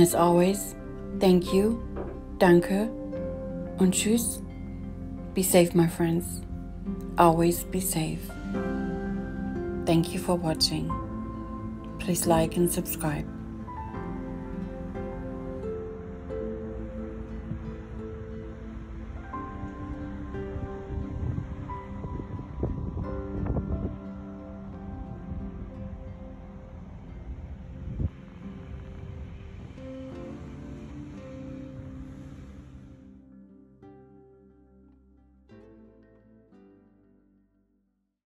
And as always, thank you, danke, und tschüss. Be safe, my friends. Always be safe. Thank you for watching. Please like and subscribe.